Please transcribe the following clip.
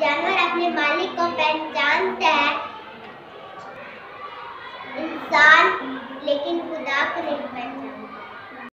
जानवर अपने मालिक को पहचानता है। इंसान लेकिन खुदा को नहीं पहचानता